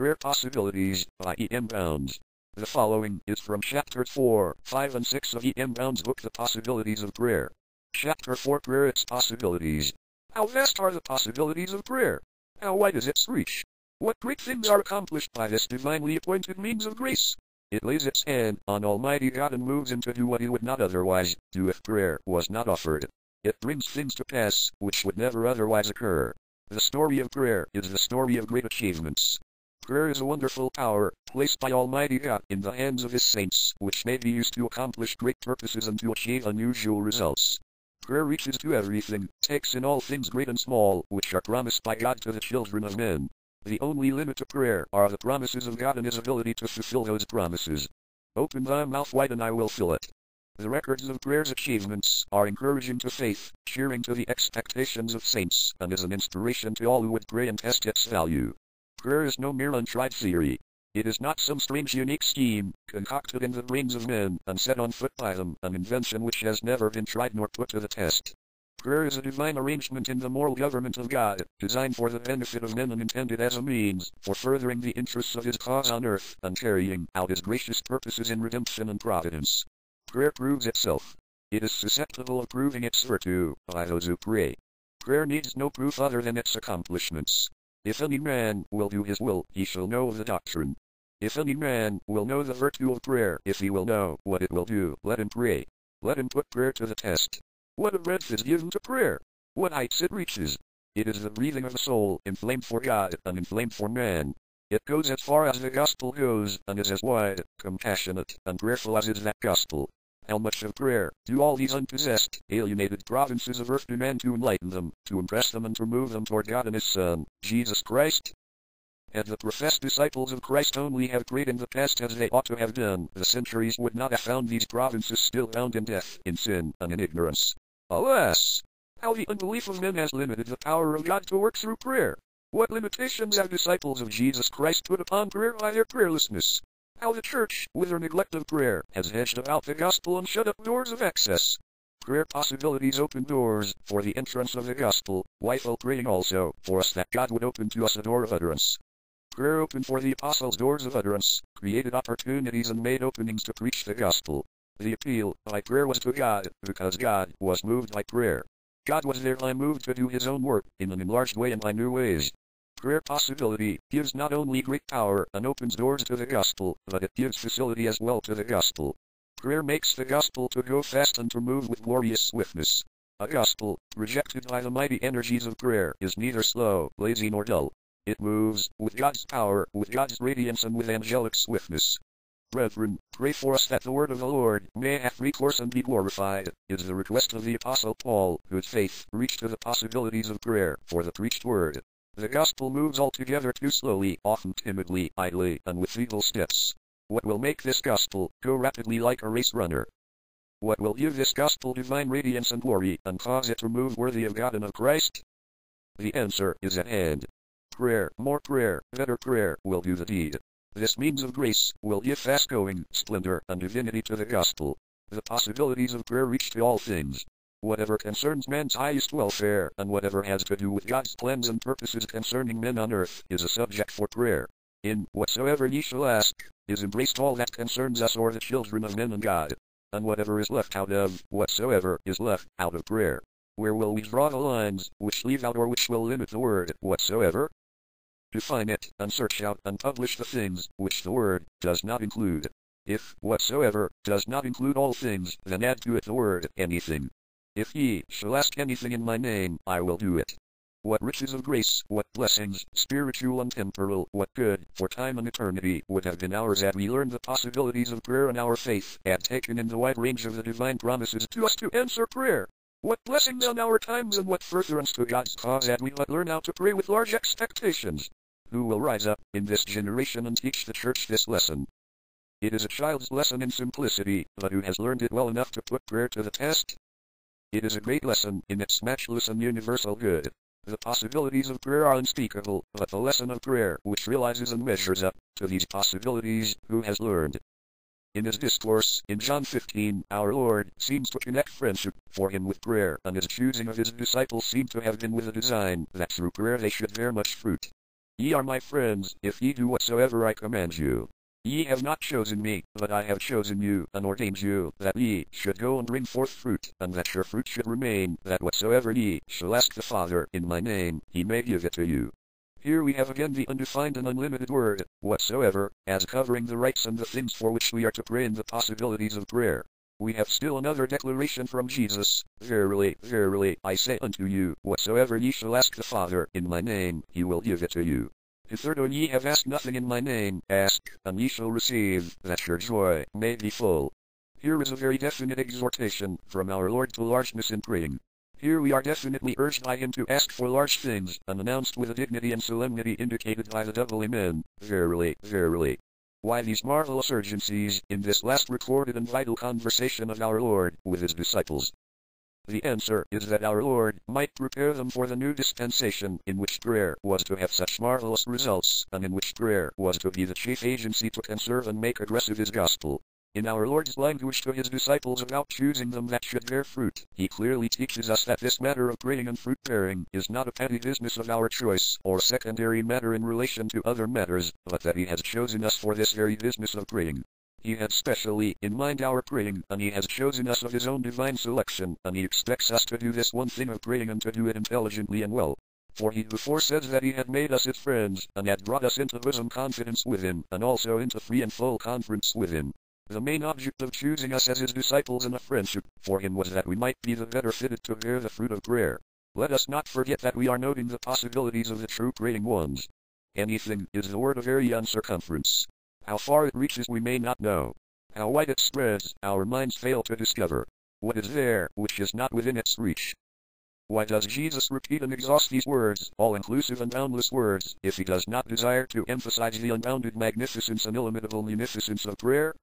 Prayer Possibilities by E.M. Bounds. The following is from Chapter 4, 5 and 6 of E.M. Bounds' book The Possibilities of Prayer. Chapter 4 Prayer Its Possibilities. How vast are the possibilities of prayer? How wide is its reach? What great things are accomplished by this divinely appointed means of grace? It lays its hand on Almighty God and moves him to do what he would not otherwise do if prayer was not offered. It brings things to pass which would never otherwise occur. The story of prayer is the story of great achievements. Prayer is a wonderful power placed by Almighty God in the hands of His saints, which may be used to accomplish great purposes and to achieve unusual results. Prayer reaches to everything, takes in all things great and small, which are promised by God to the children of men. The only limit to prayer are the promises of God and His ability to fulfill those promises. Open thy mouth wide and I will fill it. The records of prayer's achievements are encouraging to faith, cheering to the expectations of saints, and is an inspiration to all who would pray and test its value. Prayer is no mere untried theory. It is not some strange unique scheme, concocted in the brains of men, and set on foot by them, an invention which has never been tried nor put to the test. Prayer is a divine arrangement in the moral government of God, designed for the benefit of men and intended as a means for furthering the interests of His cause on earth and carrying out His gracious purposes in redemption and providence. Prayer proves itself. It is susceptible of proving its virtue by those who pray. Prayer needs no proof other than its accomplishments. If any man will do his will, he shall know the doctrine. If any man will know the virtue of prayer, if he will know what it will do, let him pray. Let him put prayer to the test. What a breadth is given to prayer! What heights it reaches! It is the breathing of a soul, inflamed for God, and inflamed for man. It goes as far as the gospel goes, and is as wide, compassionate, and prayerful as is that gospel. How much of prayer do all these unpossessed, alienated provinces of earth demand to enlighten them, to impress them and to move them toward God and His Son, Jesus Christ? Had the professed disciples of Christ only have prayed in the past as they ought to have done, the centuries would not have found these provinces still bound in death, in sin, and in ignorance. Alas! How the unbelief of men has limited the power of God to work through prayer. What limitations have disciples of Jesus Christ put upon prayer by their prayerlessness? How the church, with her neglect of prayer, has hedged about the gospel and shut up doors of access. Prayer possibilities open doors for the entrance of the gospel, while oh, praying also for us that God would open to us a door of utterance. Prayer opened for the apostles doors of utterance, created opportunities and made openings to preach the gospel. The appeal by prayer was to God, because God was moved by prayer. God was thereby moved to do his own work in an enlarged way and by new ways. Prayer possibility gives not only great power and opens doors to the gospel, but it gives facility as well to the gospel. Prayer makes the gospel to go fast and to move with glorious swiftness. A gospel, rejected by the mighty energies of prayer, is neither slow, lazy, nor dull. It moves, with God's power, with God's radiance, and with angelic swiftness. Brethren, pray for us that the word of the Lord may have recourse and be glorified, is the request of the Apostle Paul, whose faith reached to the possibilities of prayer for the preached word. The gospel moves altogether too slowly, often timidly, idly, and with feeble steps. What will make this gospel go rapidly like a race runner? What will give this gospel divine radiance and glory, and cause it to move worthy of God and of Christ? The answer is at hand. Prayer, more prayer, better prayer, will do the deed. This means of grace will give fast going, splendor, and divinity to the gospel. The possibilities of prayer reach to all things. Whatever concerns man's highest welfare, and whatever has to do with God's plans and purposes concerning men on earth, is a subject for prayer. In whatsoever ye shall ask, is embraced all that concerns us or the children of men and God. And whatever is left out of whatsoever is left out of prayer. Where will we draw the lines which leave out or which will limit the word whatsoever? Define it, and search out and publish the things which the word does not include. If whatsoever does not include all things, then add to it the word anything. If ye shall ask anything in my name, I will do it. What riches of grace, what blessings, spiritual and temporal, what good, for time and eternity, would have been ours had we learned the possibilities of prayer and our faith and taken in the wide range of the divine promises to us to answer prayer. What blessings on our times and what furtherance to God's cause had we but learn how to pray with large expectations. Who will rise up in this generation and teach the church this lesson? It is a child's lesson in simplicity, but who has learned it well enough to put prayer to the test? It is a great lesson in its matchless and universal good. The possibilities of prayer are unspeakable, but the lesson of prayer, which realizes and measures up to these possibilities, who has learned? In his discourse in John 15, our Lord seems to connect friendship for him with prayer, and his choosing of his disciples seemed to have been with a design that through prayer they should bear much fruit. Ye are my friends, if ye do whatsoever I command you. Ye have not chosen me, but I have chosen you, and ordained you, that ye should go and bring forth fruit, and that your fruit should remain, that whatsoever ye shall ask the Father in my name, he may give it to you. Here we have again the undefined and unlimited word, whatsoever, as covering the rights and the things for which we are to pray and the possibilities of prayer. We have still another declaration from Jesus, Verily, verily, I say unto you, whatsoever ye shall ask the Father in my name, he will give it to you. Hitherto ye have asked nothing in my name, ask, and ye shall receive, that your joy may be full. Here is a very definite exhortation from our Lord to largeness in praying. Here we are definitely urged by him to ask for large things, and announced with a dignity and solemnity indicated by the double amen, verily, verily. Why these marvelous urgencies in this last recorded and vital conversation of our Lord with his disciples? The answer is that our Lord might prepare them for the new dispensation in which prayer was to have such marvelous results, and in which prayer was to be the chief agency to conserve and make aggressive his gospel. In our Lord's language to his disciples about choosing them that should bear fruit, he clearly teaches us that this matter of praying and fruit bearing is not a petty business of our choice, or secondary matter in relation to other matters, but that he has chosen us for this very business of praying. He has specially in mind our praying, and he has chosen us of his own divine selection, and he expects us to do this one thing of praying and to do it intelligently and well. For he before says that he had made us his friends, and had brought us into bosom confidence with him, and also into free and full conference with him. The main object of choosing us as his disciples in a friendship for him was that we might be the better fitted to bear the fruit of prayer. Let us not forget that we are noting the possibilities of the true praying ones. Anything is the word of area circumference. How far it reaches we may not know. How wide it spreads, our minds fail to discover. What is there, which is not within its reach? Why does Jesus repeat and exhaust these words, all-inclusive and boundless words, if he does not desire to emphasize the unbounded magnificence and illimitable munificence of prayer?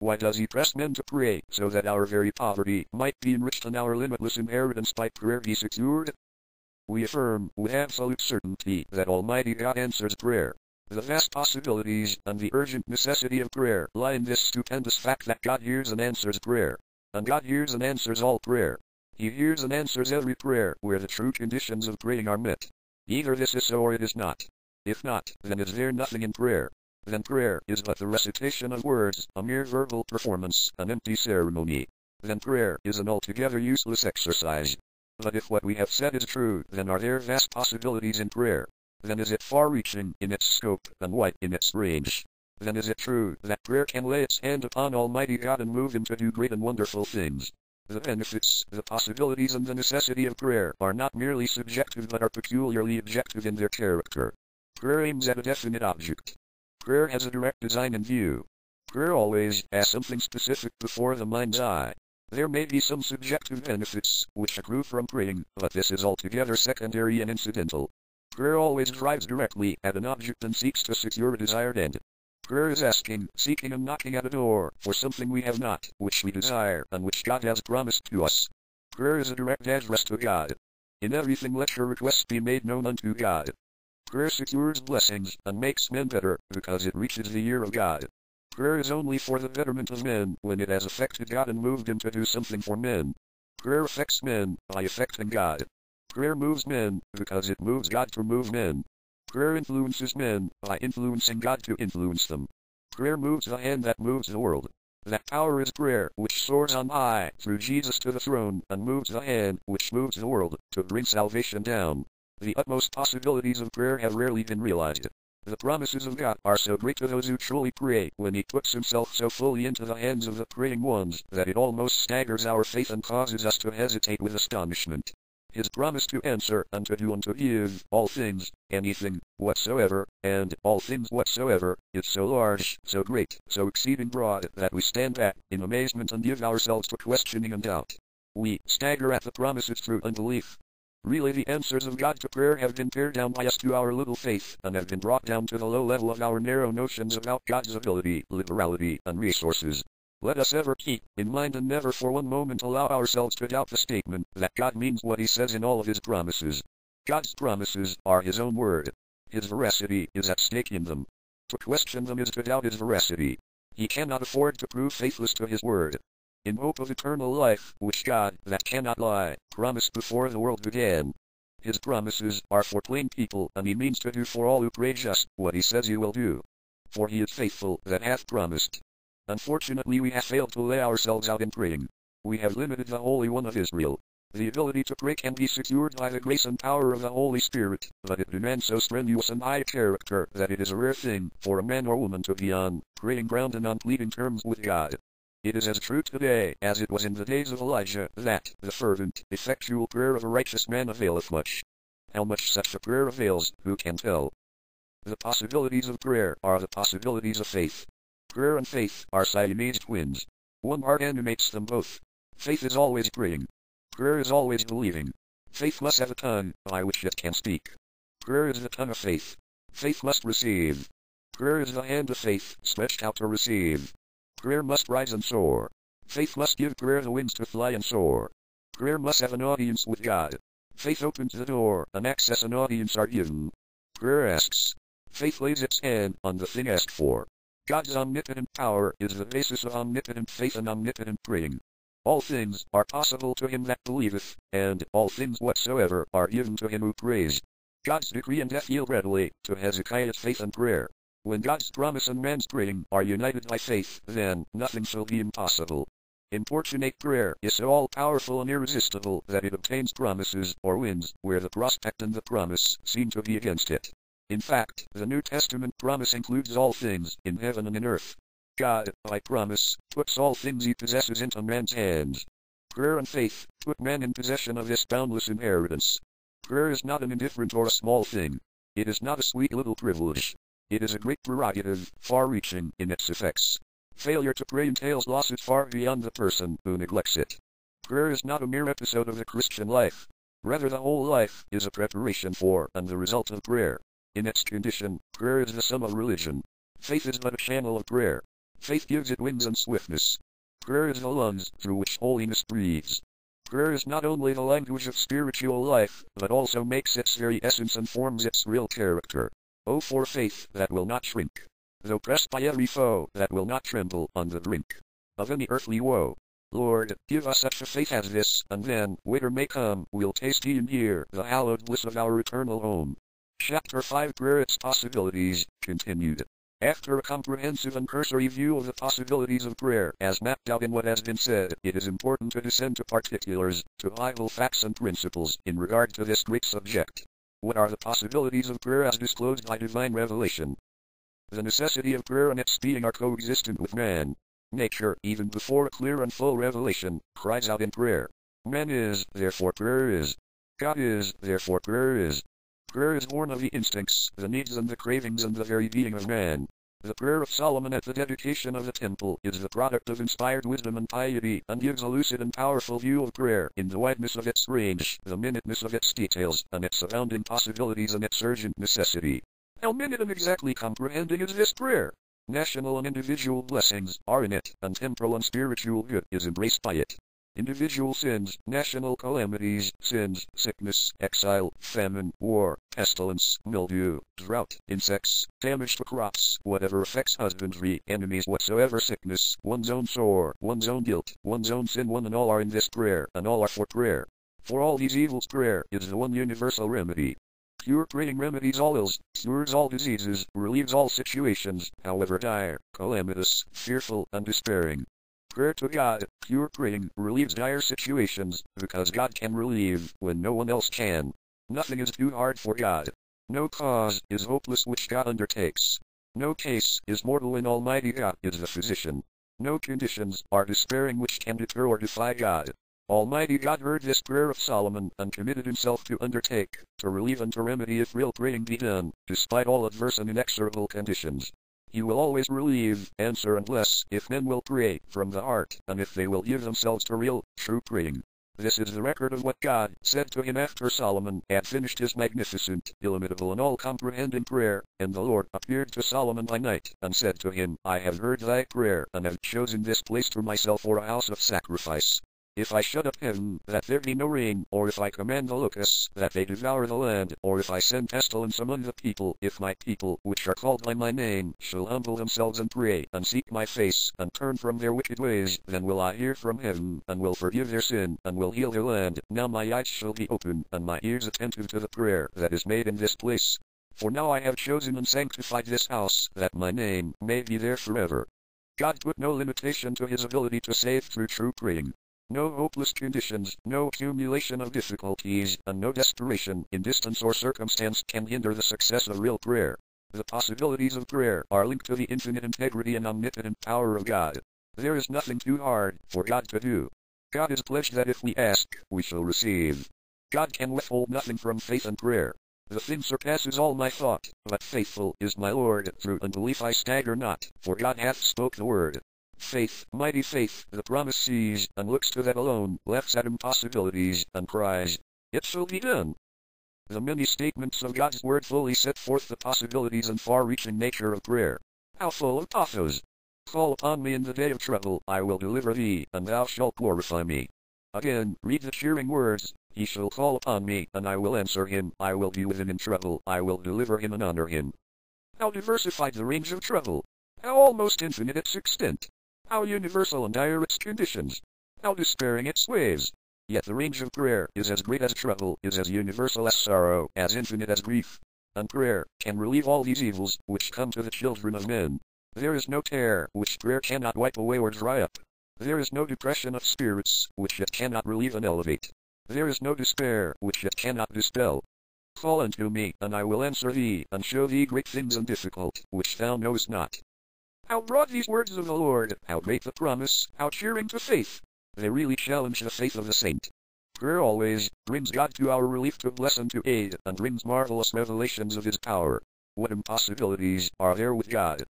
Why does he press men to pray, so that our very poverty might be enriched and our limitless inheritance by prayer be secured? We affirm, with absolute certainty, that Almighty God answers prayer. The vast possibilities and the urgent necessity of prayer lie in this stupendous fact that God hears and answers prayer. And God hears and answers all prayer. He hears and answers every prayer where the true conditions of praying are met. Either this is so or it is not. If not, then is there nothing in prayer? Then prayer is but the recitation of words, a mere verbal performance, an empty ceremony. Then prayer is an altogether useless exercise. But if what we have said is true, then are there vast possibilities in prayer. Then is it far-reaching in its scope and wide in its range. Then is it true that prayer can lay its hand upon Almighty God and move him to do great and wonderful things. The benefits, the possibilities and the necessity of prayer are not merely subjective but are peculiarly objective in their character. Prayer aims at a definite object. Prayer has a direct design in view. Prayer always has something specific before the mind's eye. There may be some subjective benefits which accrue from praying, but this is altogether secondary and incidental. Prayer always drives directly at an object and seeks to secure a desired end. Prayer is asking, seeking and knocking at a door for something we have not, which we desire, and which God has promised to us. Prayer is a direct address to God. In everything let your requests be made known unto God. Prayer secures blessings and makes men better, because it reaches the ear of God. Prayer is only for the betterment of men when it has affected God and moved him to do something for men. Prayer affects men by affecting God. Prayer moves men, because it moves God to move men. Prayer influences men, by influencing God to influence them. Prayer moves the hand that moves the world. That power is prayer, which soars on high, through Jesus to the throne, and moves the hand, which moves the world, to bring salvation down. The utmost possibilities of prayer have rarely been realized. The promises of God are so great to those who truly pray when He puts Himself so fully into the hands of the praying ones that it almost staggers our faith and causes us to hesitate with astonishment his promise to answer unto you do and to give all things, anything, whatsoever, and all things whatsoever, is so large, so great, so exceeding broad, that we stand back in amazement and give ourselves to questioning and doubt. We stagger at the promises through unbelief. Really the answers of God to prayer have been pared down by us to our little faith, and have been brought down to the low level of our narrow notions about God's ability, liberality, and resources. Let us ever keep in mind and never for one moment allow ourselves to doubt the statement that God means what he says in all of his promises. God's promises are his own word. His veracity is at stake in them. To question them is to doubt his veracity. He cannot afford to prove faithless to his word. In hope of eternal life, which God, that cannot lie, promised before the world began. His promises are for plain people, and he means to do for all who pray just what he says he will do. For he is faithful that hath promised. Unfortunately we have failed to lay ourselves out in praying. We have limited the Holy One of Israel. The ability to pray can be secured by the grace and power of the Holy Spirit, but it demands so strenuous and high character that it is a rare thing for a man or woman to be on praying ground and on pleading terms with God. It is as true today as it was in the days of Elijah that the fervent, effectual prayer of a righteous man availeth much. How much such a prayer avails, who can tell? The possibilities of prayer are the possibilities of faith. Prayer and faith are Siamese twins. One heart animates them both. Faith is always praying. Prayer is always believing. Faith must have a tongue by which it can speak. Prayer is the tongue of faith. Faith must receive. Prayer is the hand of faith stretched out to receive. Prayer must rise and soar. Faith must give prayer the wings to fly and soar. Prayer must have an audience with God. Faith opens the door, and access and audience are given. Prayer asks. Faith lays its hand on the thing asked for. God's omnipotent power is the basis of omnipotent faith and omnipotent praying. All things are possible to him that believeth, and all things whatsoever are given to him who prays. God's decree and death yield readily to Hezekiah's faith and prayer. When God's promise and man's praying are united by faith, then nothing shall be impossible. Importunate prayer is so all-powerful and irresistible that it obtains promises or wins where the prospect and the promise seem to be against it. In fact, the New Testament promise includes all things in heaven and in earth. God, by promise, puts all things he possesses into man's hands. Prayer and faith put man in possession of this boundless inheritance. Prayer is not an indifferent or a small thing. It is not a sweet little privilege. It is a great prerogative, far-reaching in its effects. Failure to pray entails losses far beyond the person who neglects it. Prayer is not a mere episode of the Christian life. Rather, the whole life is a preparation for and the result of prayer. In its condition, prayer is the sum of religion. Faith is but a channel of prayer. Faith gives it wings and swiftness. Prayer is the lungs through which holiness breathes. Prayer is not only the language of spiritual life, but also makes its very essence and forms its real character. Oh, for faith that will not shrink, though pressed by every foe, that will not tremble on the brink of any earthly woe. Lord, give us such a faith as this, and then, winter may come, we'll taste and hear the hallowed bliss of our eternal home. Chapter 5 Prayer Its Possibilities, continued. After a comprehensive and cursory view of the possibilities of prayer, as mapped out in what has been said, it is important to descend to particulars, to vital facts and principles, in regard to this great subject. What are the possibilities of prayer as disclosed by divine revelation? The necessity of prayer and its being are coexistent with man. Nature, even before a clear and full revelation, cries out in prayer. Man is, therefore prayer is. God is, therefore prayer is. Prayer is born of the instincts, the needs and the cravings and the very being of man. The prayer of Solomon at the dedication of the temple is the product of inspired wisdom and piety, and gives a lucid and powerful view of prayer in the wideness of its range, the minuteness of its details, and its abounding possibilities and its urgent necessity. How minute and exactly comprehending is this prayer? National and individual blessings are in it, and temporal and spiritual good is embraced by it individual sins, national calamities, sins, sickness, exile, famine, war, pestilence, mildew, drought, insects, damage to crops, whatever affects husbandry, enemies whatsoever sickness, one's own sore, one's own guilt, one's own sin one and all are in this prayer, and all are for prayer. For all these evils prayer is the one universal remedy. Pure praying remedies all ills, cures all diseases, relieves all situations, however dire, calamitous, fearful, and despairing. Prayer to God, pure praying, relieves dire situations, because God can relieve when no one else can. Nothing is too hard for God. No cause is hopeless which God undertakes. No case is mortal when Almighty God is the physician. No conditions are despairing which can deter or defy God. Almighty God heard this prayer of Solomon and committed himself to undertake, to relieve and to remedy if real praying be done, despite all adverse and inexorable conditions. He will always relieve, answer and bless, if men will pray from the heart, and if they will give themselves to real, true praying. This is the record of what God said to him after Solomon had finished his magnificent, illimitable and all-comprehending prayer, and the Lord appeared to Solomon by night, and said to him, I have heard thy prayer, and have chosen this place for myself for a house of sacrifice. If I shut up heaven, that there be no rain, or if I command the locusts, that they devour the land, or if I send pestilence among the people, if my people, which are called by my name, shall humble themselves and pray, and seek my face, and turn from their wicked ways, then will I hear from heaven, and will forgive their sin, and will heal their land. Now my eyes shall be open, and my ears attentive to the prayer that is made in this place. For now I have chosen and sanctified this house, that my name may be there forever. God put no limitation to his ability to save through true praying. No hopeless conditions, no accumulation of difficulties, and no desperation in distance or circumstance can hinder the success of real prayer. The possibilities of prayer are linked to the infinite integrity and omnipotent power of God. There is nothing too hard for God to do. God is pledged that if we ask, we shall receive. God can withhold nothing from faith and prayer. The thing surpasses all my thought, but faithful is my Lord. Through unbelief I stagger not, for God hath spoke the word. Faith, mighty faith, the promise sees, and looks to that alone, laughs at impossibilities, and cries, It shall be done. The many statements of God's word fully set forth the possibilities and far-reaching nature of prayer. How full of pathos! Call upon me in the day of trouble, I will deliver thee, and thou shalt glorify me. Again, read the cheering words, He shall call upon me, and I will answer him, I will be with him in trouble, I will deliver him and honor him. How diversified the range of trouble! How almost infinite its extent! How universal and dire its conditions! How despairing its ways! Yet the range of prayer is as great as trouble, is as universal as sorrow, as infinite as grief. And prayer can relieve all these evils which come to the children of men. There is no tear which prayer cannot wipe away or dry up. There is no depression of spirits which it cannot relieve and elevate. There is no despair which it cannot dispel. Call unto me, and I will answer thee, and show thee great things and difficult, which thou knowest not. How broad these words of the Lord, great the promise, how cheering to faith. They really challenge the faith of the saint. Prayer always brings God to our relief to bless and to aid, and brings marvelous revelations of his power. What impossibilities are there with God?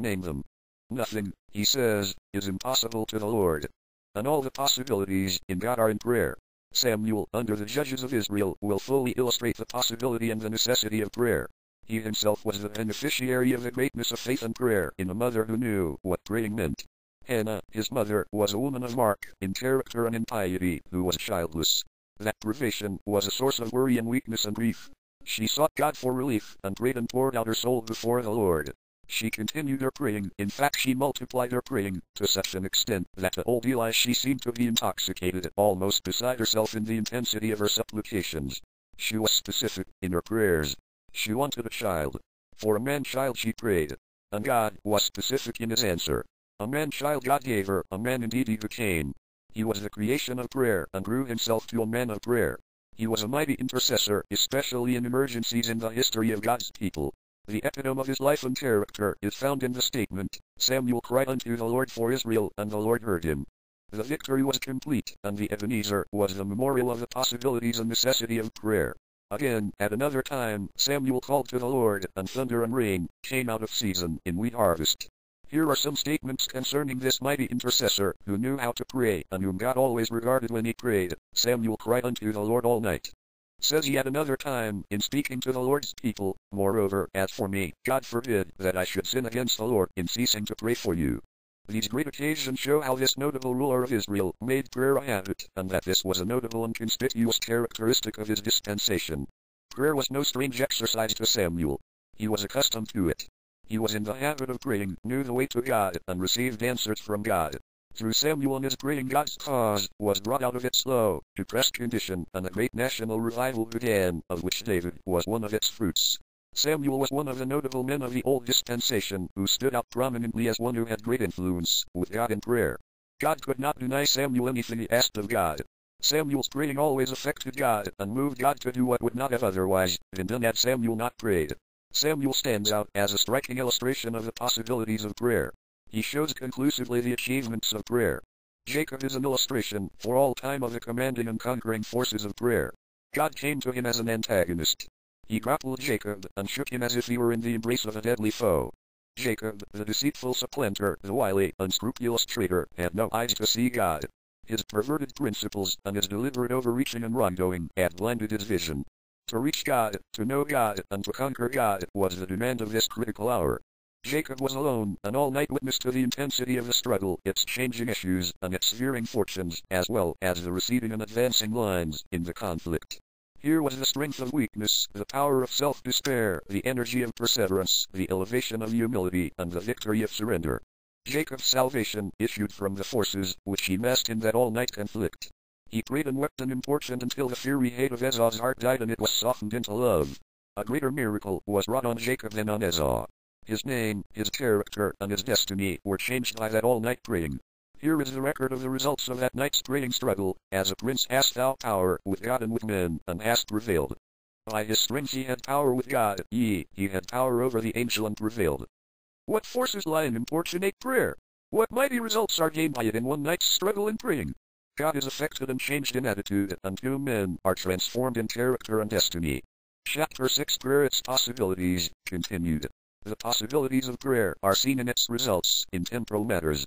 Name them. Nothing, he says, is impossible to the Lord. And all the possibilities in God are in prayer. Samuel, under the judges of Israel, will fully illustrate the possibility and the necessity of prayer. He himself was the beneficiary of the greatness of faith and prayer in a mother who knew what praying meant. Hannah, his mother, was a woman of mark in character and in piety, who was childless. That privation was a source of worry and weakness and grief. She sought God for relief, and prayed and poured out her soul before the Lord. She continued her praying, in fact she multiplied her praying, to such an extent that to old Eli she seemed to be intoxicated, almost beside herself in the intensity of her supplications. She was specific in her prayers, she wanted a child. For a man-child she prayed. And God was specific in his answer. A man-child God gave her, a man indeed he became. He was the creation of prayer and grew himself to a man of prayer. He was a mighty intercessor, especially in emergencies in the history of God's people. The epitome of his life and character is found in the statement, Samuel cried unto the Lord for Israel, and the Lord heard him. The victory was complete, and the Ebenezer was the memorial of the possibilities and necessity of prayer. Again, at another time, Samuel called to the Lord, and thunder and rain came out of season in wheat harvest. Here are some statements concerning this mighty intercessor, who knew how to pray, and whom God always regarded when he prayed. Samuel cried unto the Lord all night. Says he at another time, in speaking to the Lord's people, Moreover, as for me, God forbid that I should sin against the Lord in ceasing to pray for you. These great occasions show how this notable ruler of Israel made prayer a habit, and that this was a notable and conspicuous characteristic of his dispensation. Prayer was no strange exercise to Samuel. He was accustomed to it. He was in the habit of praying, knew the way to God, and received answers from God. Through Samuel and his praying God's cause was brought out of its slow, depressed condition, and a great national revival began, of which David was one of its fruits. Samuel was one of the notable men of the old dispensation who stood out prominently as one who had great influence with God in prayer. God could not deny Samuel anything he asked of God. Samuel's praying always affected God and moved God to do what would not have otherwise been done had Samuel not prayed. Samuel stands out as a striking illustration of the possibilities of prayer. He shows conclusively the achievements of prayer. Jacob is an illustration for all time of the commanding and conquering forces of prayer. God came to him as an antagonist, he grappled Jacob, and shook him as if he were in the embrace of a deadly foe. Jacob, the deceitful supplanter, the wily, unscrupulous traitor, had no eyes to see God. His perverted principles and his deliberate overreaching and wrongdoing had blinded his vision. To reach God, to know God, and to conquer God was the demand of this critical hour. Jacob was alone, an all-night witness to the intensity of the struggle, its changing issues, and its veering fortunes, as well as the receding and advancing lines in the conflict. Here was the strength of weakness, the power of self-despair, the energy of perseverance, the elevation of humility, and the victory of surrender. Jacob's salvation issued from the forces which he massed in that all-night conflict. He prayed and wept and importuned until the fiery hate of Esau's heart died and it was softened into love. A greater miracle was wrought on Jacob than on Esau. His name, his character, and his destiny were changed by that all-night praying. Here is the record of the results of that night's praying struggle. As a prince hast thou power with God and with men, and hast prevailed. By his strength he had power with God, yea, he had power over the angel and prevailed. What forces lie in importunate prayer? What mighty results are gained by it in one night's struggle in praying? God is affected and changed in attitude, and two men are transformed in character and destiny. Chapter 6 Prayer Its Possibilities, continued. The possibilities of prayer are seen in its results in temporal matters.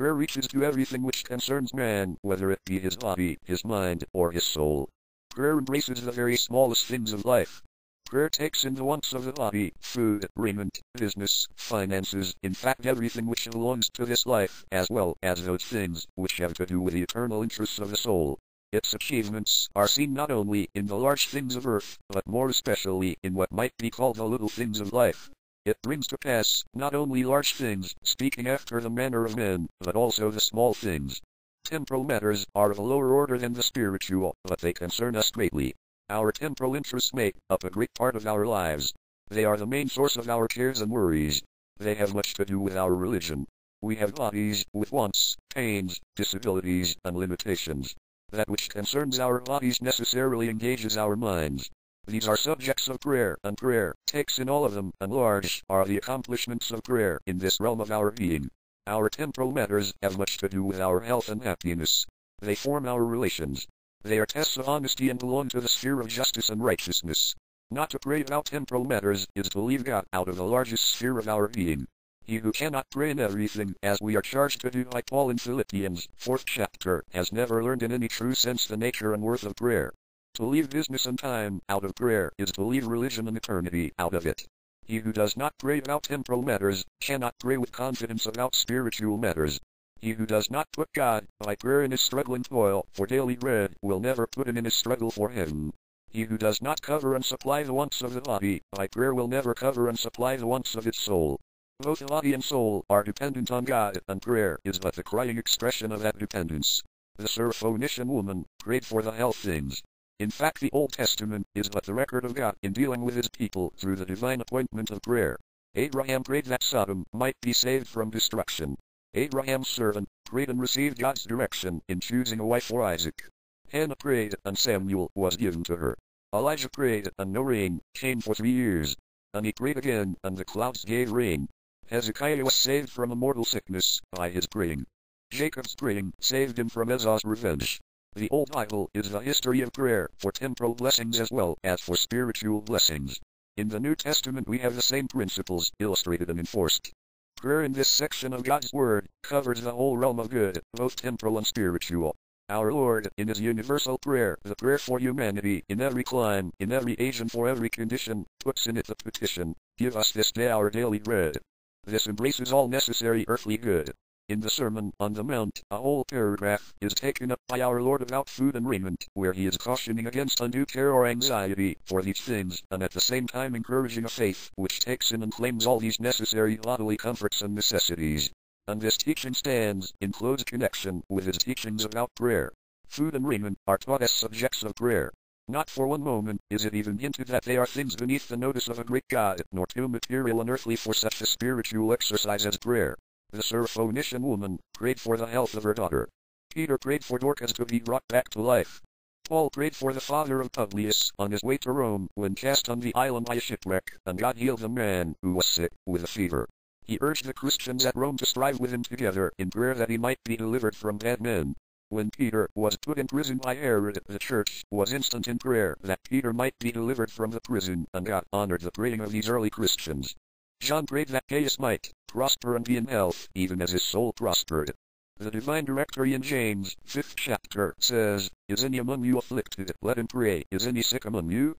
Prayer reaches to everything which concerns man, whether it be his body, his mind, or his soul. Prayer embraces the very smallest things of life. Prayer takes in the wants of the body, food, raiment, business, finances, in fact everything which belongs to this life, as well as those things which have to do with the eternal interests of the soul. Its achievements are seen not only in the large things of earth, but more especially in what might be called the little things of life. It brings to pass not only large things, speaking after the manner of men, but also the small things. Temporal matters are of a lower order than the spiritual, but they concern us greatly. Our temporal interests make up a great part of our lives. They are the main source of our cares and worries. They have much to do with our religion. We have bodies with wants, pains, disabilities, and limitations. That which concerns our bodies necessarily engages our minds. These are subjects of prayer, and prayer takes in all of them, and large are the accomplishments of prayer in this realm of our being. Our temporal matters have much to do with our health and happiness. They form our relations. They are tests of honesty and belong to the sphere of justice and righteousness. Not to pray about temporal matters is to leave God out of the largest sphere of our being. He who cannot pray in everything, as we are charged to do by Paul in Philippians, fourth chapter, has never learned in any true sense the nature and worth of prayer. To leave business and time out of prayer is to leave religion and eternity out of it. He who does not pray about temporal matters cannot pray with confidence about spiritual matters. He who does not put God by prayer in his struggling toil for daily bread will never put him in his struggle for heaven. He who does not cover and supply the wants of the body by prayer will never cover and supply the wants of its soul. Both body and soul are dependent on God, and prayer is but the crying expression of that dependence. The Syrophoenician woman prayed for the health things. In fact, the Old Testament is but the record of God in dealing with his people through the divine appointment of prayer. Abraham prayed that Sodom might be saved from destruction. Abraham's servant prayed and received God's direction in choosing a wife for Isaac. Hannah prayed, and Samuel was given to her. Elijah prayed, and no rain came for three years. And he prayed again, and the clouds gave rain. Hezekiah was saved from a mortal sickness by his praying. Jacob's praying saved him from Esau's revenge. The Old Bible is the history of prayer for temporal blessings as well as for spiritual blessings. In the New Testament we have the same principles illustrated and enforced. Prayer in this section of God's Word covers the whole realm of good, both temporal and spiritual. Our Lord, in His universal prayer, the prayer for humanity, in every clime, in every age and for every condition, puts in it the petition, Give us this day our daily bread. This embraces all necessary earthly good. In the Sermon on the Mount, a whole paragraph is taken up by our Lord about food and raiment, where he is cautioning against undue care or anxiety for these things, and at the same time encouraging a faith which takes in and claims all these necessary bodily comforts and necessities. And this teaching stands in close connection with his teachings about prayer. Food and raiment are taught as subjects of prayer. Not for one moment is it even hinted that they are things beneath the notice of a great God, nor too material and earthly for such a spiritual exercise as prayer. The Syrophoenician woman prayed for the health of her daughter. Peter prayed for Dorcas to be brought back to life. Paul prayed for the father of Publius on his way to Rome when cast on the island by a shipwreck, and God healed the man who was sick with a fever. He urged the Christians at Rome to strive with him together in prayer that he might be delivered from bad men. When Peter was put in prison by Herod, the church was instant in prayer that Peter might be delivered from the prison, and God honored the praying of these early Christians. John prayed that Gaius might prosper and be in health, even as his soul prospered. The divine directory in James, 5th chapter, says, Is any among you afflicted? Let him pray. Is any sick among you?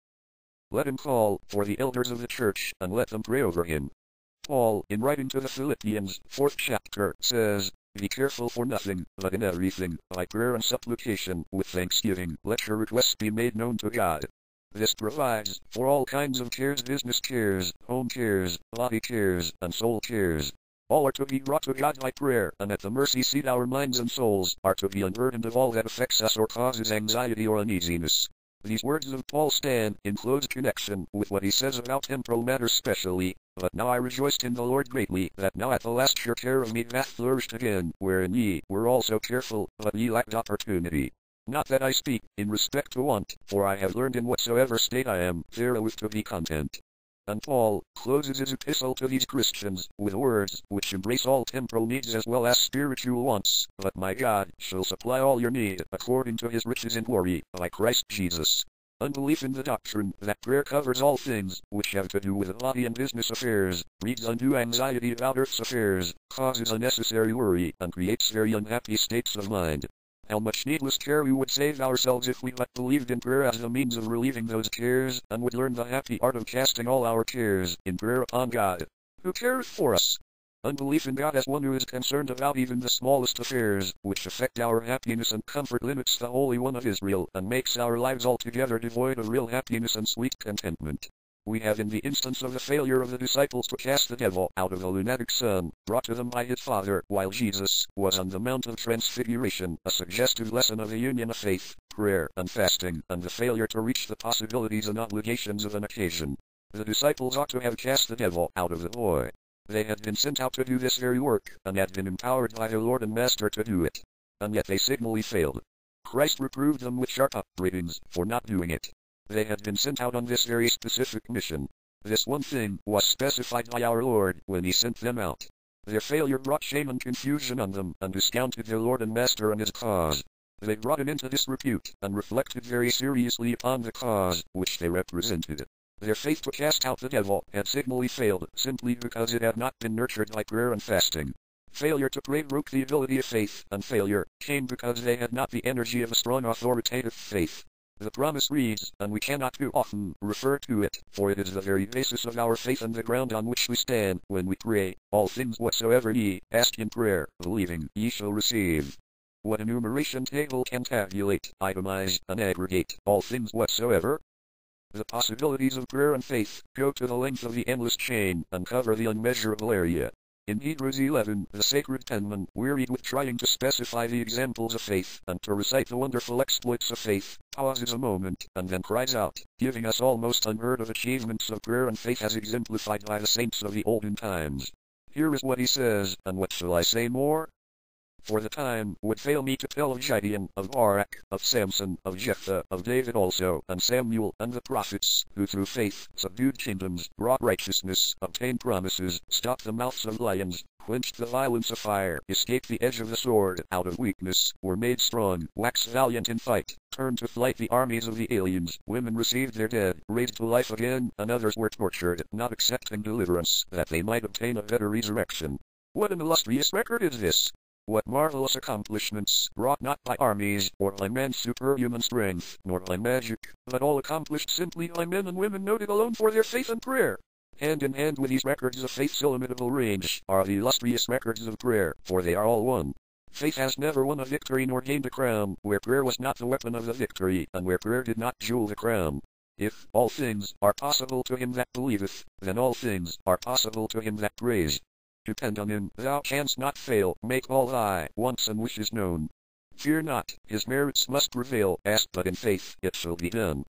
Let him call for the elders of the church, and let them pray over him. Paul, in writing to the Philippians, fourth chapter, says, Be careful for nothing, but in everything, by prayer and supplication, with thanksgiving, let your requests be made known to God. This provides for all kinds of cares business cares, home cares, body cares, and soul cares. All are to be brought to God by prayer, and at the mercy seat our minds and souls are to be unburdened of all that affects us or causes anxiety or uneasiness. These words of Paul stand in close connection with what he says about temporal matters specially. But now I rejoiced in the Lord greatly, that now at the last your care of me hath flourished again, wherein ye were also careful, but ye lacked opportunity. Not that I speak in respect to want, for I have learned in whatsoever state I am, therewith to be content. And Paul closes his epistle to these Christians with words which embrace all temporal needs as well as spiritual wants. But my God shall supply all your need according to his riches in glory by Christ Jesus. Unbelief in the doctrine that prayer covers all things which have to do with body and business affairs, breeds undue anxiety about earth's affairs, causes unnecessary worry, and creates very unhappy states of mind. How much needless care we would save ourselves if we but believed in prayer as a means of relieving those cares, and would learn the happy art of casting all our cares in prayer upon God, who cares for us. Unbelief in God as one who is concerned about even the smallest affairs, which affect our happiness and comfort limits the Holy One of Israel, and makes our lives altogether devoid of real happiness and sweet contentment. We have in the instance of the failure of the disciples to cast the devil out of the lunatic son, brought to them by his father, while Jesus was on the Mount of Transfiguration, a suggestive lesson of the union of faith, prayer, and fasting, and the failure to reach the possibilities and obligations of an occasion. The disciples ought to have cast the devil out of the boy. They had been sent out to do this very work, and had been empowered by their Lord and Master to do it. And yet they signally failed. Christ reproved them with sharp upbraidings for not doing it. They had been sent out on this very specific mission. This one thing was specified by our Lord when He sent them out. Their failure brought shame and confusion on them, and discounted their Lord and Master and His cause. They brought Him into disrepute, and reflected very seriously upon the cause which they represented. Their faith to cast out the devil had signally failed, simply because it had not been nurtured by prayer and fasting. Failure to pray broke the ability of faith, and failure came because they had not the energy of a strong authoritative faith. The promise reads, and we cannot too often refer to it, for it is the very basis of our faith and the ground on which we stand when we pray, All things whatsoever ye ask in prayer, believing, ye shall receive. What enumeration table can tabulate, itemize, and aggregate all things whatsoever? The possibilities of prayer and faith go to the length of the endless chain and cover the unmeasurable area. In Hebrews 11, the sacred penman, wearied with trying to specify the examples of faith and to recite the wonderful exploits of faith, pauses a moment and then cries out, giving us almost unheard of achievements of prayer and faith as exemplified by the saints of the olden times. Here is what he says, and what shall I say more? For the time would fail me to tell of Gideon, of Barak, of Samson, of Jephthah, of David also, and Samuel, and the prophets, who through faith subdued kingdoms, wrought righteousness, obtained promises, stopped the mouths of lions, quenched the violence of fire, escaped the edge of the sword, out of weakness, were made strong, waxed valiant in fight, turned to flight the armies of the aliens, women received their dead, raised to life again, and others were tortured, not accepting deliverance, that they might obtain a better resurrection. What an illustrious record is this! What marvelous accomplishments, wrought not by armies, or by men's superhuman strength, nor by magic, but all accomplished simply by men and women noted alone for their faith and prayer. Hand in hand with these records of faith's illimitable range are the illustrious records of prayer, for they are all one. Faith has never won a victory nor gained a crown, where prayer was not the weapon of the victory, and where prayer did not jewel the crown. If all things are possible to him that believeth, then all things are possible to him that prays. Depend on him, thou canst not fail, make all thy wants and wishes known. Fear not, his merits must prevail, ask but in faith, it shall be done.